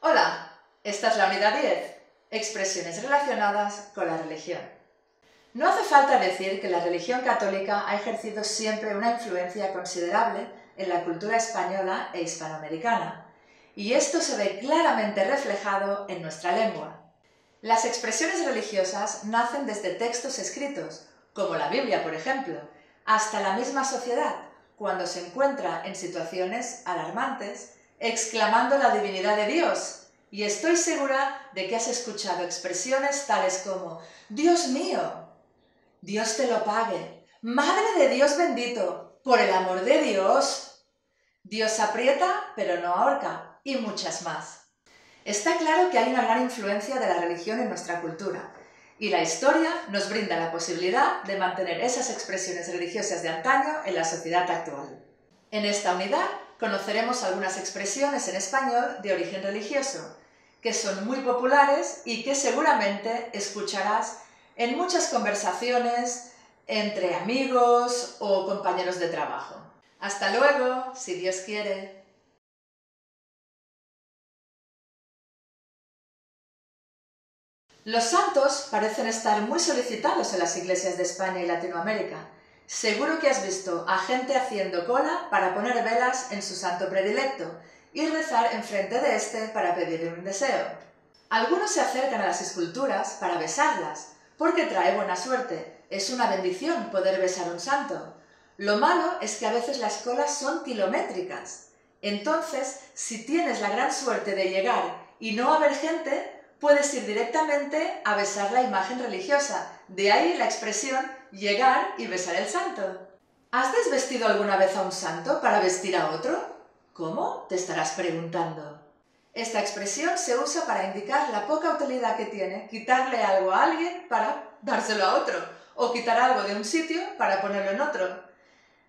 Hola, esta es la unidad 10, expresiones relacionadas con la religión. No hace falta decir que la religión católica ha ejercido siempre una influencia considerable en la cultura española e hispanoamericana, y esto se ve claramente reflejado en nuestra lengua. Las expresiones religiosas nacen desde textos escritos, como la Biblia, por ejemplo, hasta la misma sociedad, cuando se encuentra en situaciones alarmantes, exclamando la divinidad de Dios. Y estoy segura de que has escuchado expresiones tales como Dios mío, Dios te lo pague, Madre de Dios bendito, por el amor de Dios, Dios aprieta pero no ahorca, y muchas más. Está claro que hay una gran influencia de la religión en nuestra cultura, y la historia nos brinda la posibilidad de mantener esas expresiones religiosas de antaño en la sociedad actual. En esta unidad conoceremos algunas expresiones en español de origen religioso, que son muy populares y que seguramente escucharás en muchas conversaciones entre amigos o compañeros de trabajo. Hasta luego, si Dios quiere. Los santos parecen estar muy solicitados en las iglesias de España y Latinoamérica. Seguro que has visto a gente haciendo cola para poner velas en su santo predilecto y rezar enfrente de éste para pedirle un deseo. Algunos se acercan a las esculturas para besarlas, porque trae buena suerte. Es una bendición poder besar un santo. Lo malo es que a veces las colas son kilométricas. Entonces, si tienes la gran suerte de llegar y no haber gente, puedes ir directamente a besar la imagen religiosa. De ahí la expresión llegar y besar el santo. ¿Has desvestido alguna vez a un santo para vestir a otro? ¿Cómo? te estarás preguntando. Esta expresión se usa para indicar la poca utilidad que tiene quitarle algo a alguien para dárselo a otro, o quitar algo de un sitio para ponerlo en otro.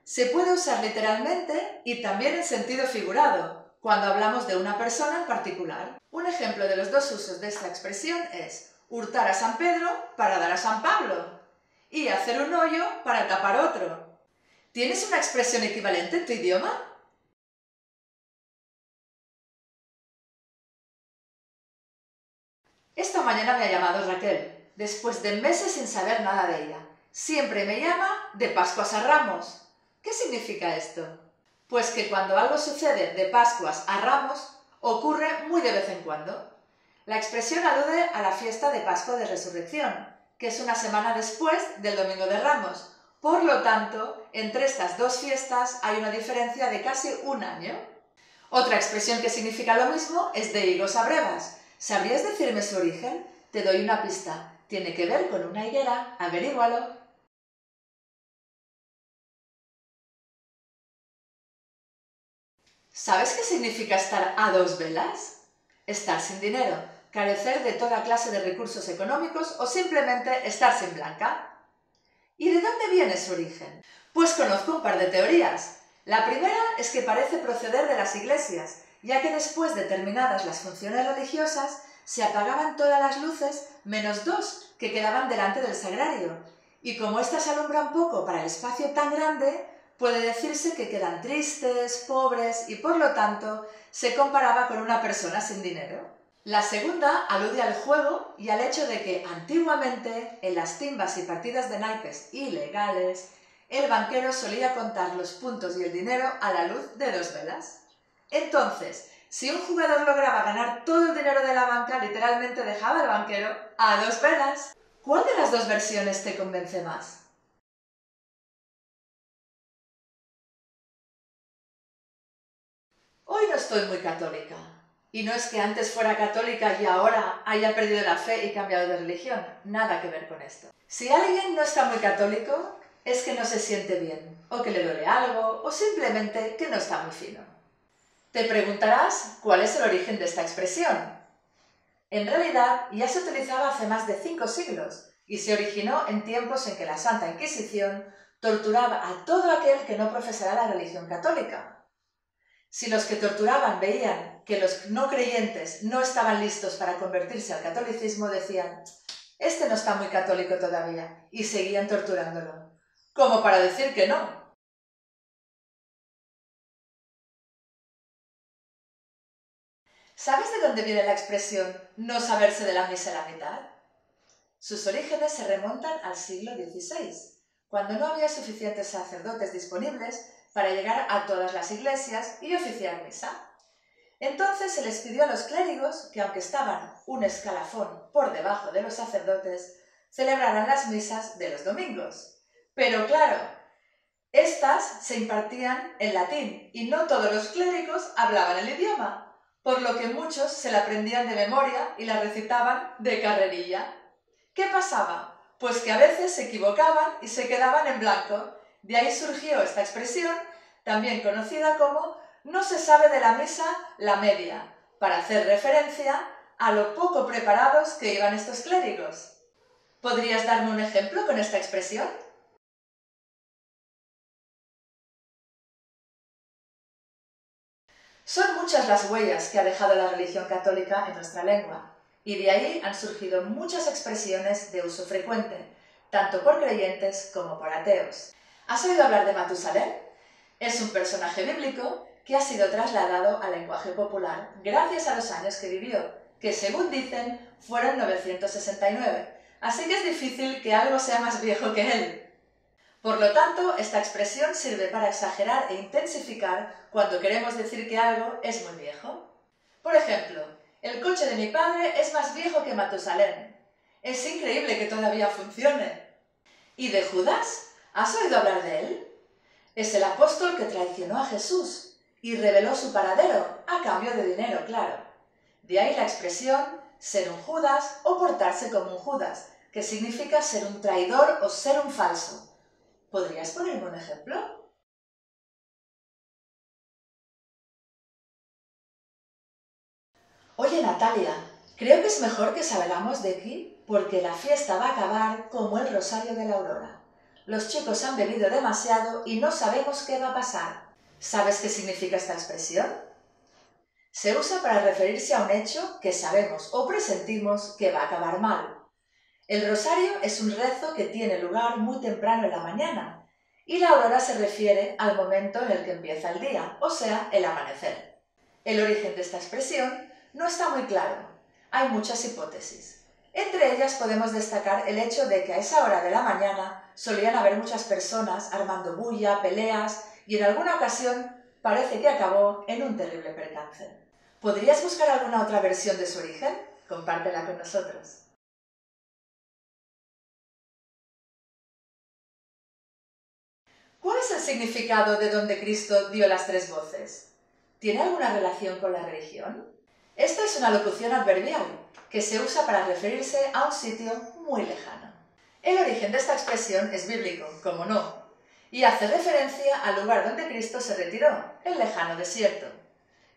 Se puede usar literalmente y también en sentido figurado, cuando hablamos de una persona en particular. Un ejemplo de los dos usos de esta expresión es hurtar a San Pedro para dar a San Pablo y hacer un hoyo para tapar otro. ¿Tienes una expresión equivalente en tu idioma? Esta mañana me ha llamado Raquel, después de meses sin saber nada de ella. Siempre me llama de Pascuas a Ramos. ¿Qué significa esto? Pues que cuando algo sucede de Pascuas a Ramos, ocurre muy de vez en cuando. La expresión alude a la fiesta de Pascua de Resurrección, que es una semana después del Domingo de Ramos. Por lo tanto, entre estas dos fiestas hay una diferencia de casi un año. Otra expresión que significa lo mismo es de higos a brevas. ¿Sabrías decirme su origen? Te doy una pista. Tiene que ver con una higuera. Averígualo. ¿Sabes qué significa estar a dos velas? Estar sin dinero, carecer de toda clase de recursos económicos o simplemente estar sin blanca. ¿Y de dónde viene su origen? Pues conozco un par de teorías. La primera es que parece proceder de las iglesias, ya que después de terminadas las funciones religiosas se apagaban todas las luces menos dos que quedaban delante del sagrario, y como éstas alumbran poco para el espacio tan grande, puede decirse que quedan tristes, pobres y por lo tanto se comparaba con una persona sin dinero. La segunda alude al juego y al hecho de que antiguamente en las timbas y partidas de naipes ilegales el banquero solía contar los puntos y el dinero a la luz de dos velas. Entonces, si un jugador lograba ganar todo el dinero de la banca, literalmente dejaba al banquero a dos velas. ¿Cuál de las dos versiones te convence más? Hoy no estoy muy católica. Y no es que antes fuera católica y ahora haya perdido la fe y cambiado de religión. Nada que ver con esto. Si alguien no está muy católico, es que no se siente bien, o que le duele algo, o simplemente que no está muy fino. Te preguntarás cuál es el origen de esta expresión. En realidad ya se utilizaba hace más de cinco siglos y se originó en tiempos en que la Santa Inquisición torturaba a todo aquel que no profesara la religión católica. Si los que torturaban veían que los no creyentes no estaban listos para convertirse al catolicismo, decían, este no está muy católico todavía, y seguían torturándolo, como para decir que no. ¿Sabes de dónde viene la expresión no saberse de la misa a la mitad? Sus orígenes se remontan al siglo XVI, cuando no había suficientes sacerdotes disponibles para llegar a todas las iglesias y oficiar misa. Entonces se les pidió a los clérigos que, aunque estaban un escalafón por debajo de los sacerdotes, celebraran las misas de los domingos. Pero claro, estas se impartían en latín y no todos los clérigos hablaban el idioma, por lo que muchos se la aprendían de memoria y la recitaban de carrerilla. ¿Qué pasaba? Pues que a veces se equivocaban y se quedaban en blanco. De ahí surgió esta expresión, también conocida como no se sabe de la misa la media, para hacer referencia a lo poco preparados que iban estos clérigos. ¿Podrías darme un ejemplo con esta expresión? Son muchas las huellas que ha dejado la religión católica en nuestra lengua, y de ahí han surgido muchas expresiones de uso frecuente, tanto por creyentes como por ateos. ¿Has oído hablar de Matusalén? Es un personaje bíblico que ha sido trasladado al lenguaje popular gracias a los años que vivió, que según dicen fueron 969, así que es difícil que algo sea más viejo que él. Por lo tanto, esta expresión sirve para exagerar e intensificar cuando queremos decir que algo es muy viejo. Por ejemplo, el coche de mi padre es más viejo que Matusalén. Es increíble que todavía funcione. ¿Y de Judas? ¿Has oído hablar de él? Es el apóstol que traicionó a Jesús y reveló su paradero, a cambio de dinero, claro. De ahí la expresión ser un Judas o portarse como un Judas, que significa ser un traidor o ser un falso. ¿Podrías ponerme un ejemplo? Oye, Natalia, creo que es mejor que salgamos de aquí porque la fiesta va a acabar como el rosario de la aurora. Los chicos han bebido demasiado y no sabemos qué va a pasar. ¿Sabes qué significa esta expresión? Se usa para referirse a un hecho que sabemos o presentimos que va a acabar mal. El rosario es un rezo que tiene lugar muy temprano en la mañana y la aurora se refiere al momento en el que empieza el día, o sea, el amanecer. El origen de esta expresión no está muy claro. Hay muchas hipótesis. Entre ellas podemos destacar el hecho de que a esa hora de la mañana solían haber muchas personas armando bulla, peleas y en alguna ocasión parece que acabó en un terrible percance. ¿Podrías buscar alguna otra versión de su origen? Compártela con nosotros. ¿Cuál es el significado de donde Cristo dio las tres voces? ¿Tiene alguna relación con la religión? Esta es una locución adverbial que se usa para referirse a un sitio muy lejano. El origen de esta expresión es bíblico, como no, y hace referencia al lugar donde Cristo se retiró, el lejano desierto.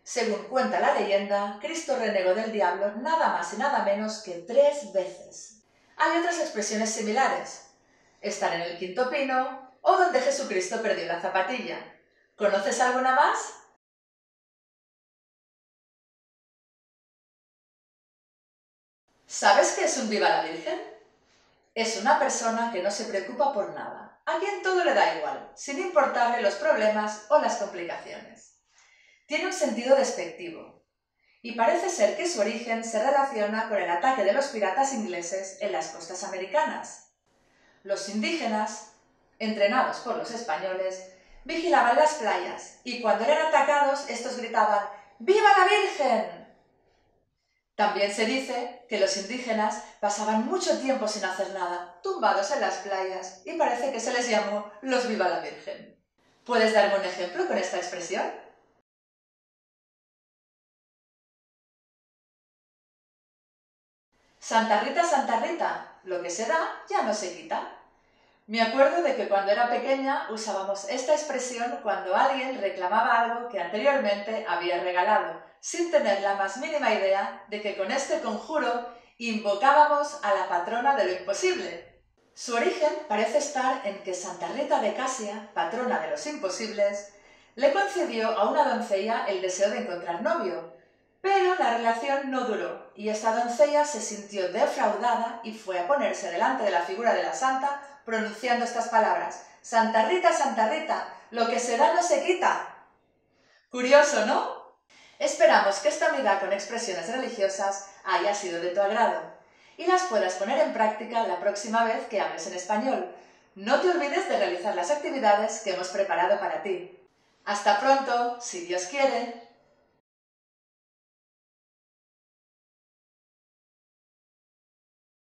Según cuenta la leyenda, Cristo renegó del diablo nada más y nada menos que tres veces. Hay otras expresiones similares. Estar en el quinto pino, o donde Jesucristo perdió la zapatilla. ¿Conoces alguna más? ¿Sabes qué es un viva la Virgen? Es una persona que no se preocupa por nada, a quien todo le da igual, sin importarle los problemas o las complicaciones. Tiene un sentido despectivo, y parece ser que su origen se relaciona con el ataque de los piratas ingleses en las costas americanas. Los indígenas entrenados por los españoles, vigilaban las playas y cuando eran atacados estos gritaban ¡Viva la Virgen! También se dice que los indígenas pasaban mucho tiempo sin hacer nada, tumbados en las playas, y parece que se les llamó los Viva la Virgen. ¿Puedes darme un ejemplo con esta expresión? Santa Rita, Santa Rita, lo que se da ya no se quita. Me acuerdo de que cuando era pequeña usábamos esta expresión cuando alguien reclamaba algo que anteriormente había regalado, sin tener la más mínima idea de que con este conjuro invocábamos a la patrona de lo imposible. Su origen parece estar en que Santa Rita de Casia, patrona de los imposibles, le concedió a una doncella el deseo de encontrar novio, pero la relación no duró y esta doncella se sintió defraudada y fue a ponerse delante de la figura de la santa pronunciando estas palabras. Santa Rita, Santa Rita, lo que se da no se quita. Curioso, ¿no? Esperamos que esta unidad con expresiones religiosas haya sido de tu agrado y las puedas poner en práctica la próxima vez que hables en español. No te olvides de realizar las actividades que hemos preparado para ti. Hasta pronto, si Dios quiere.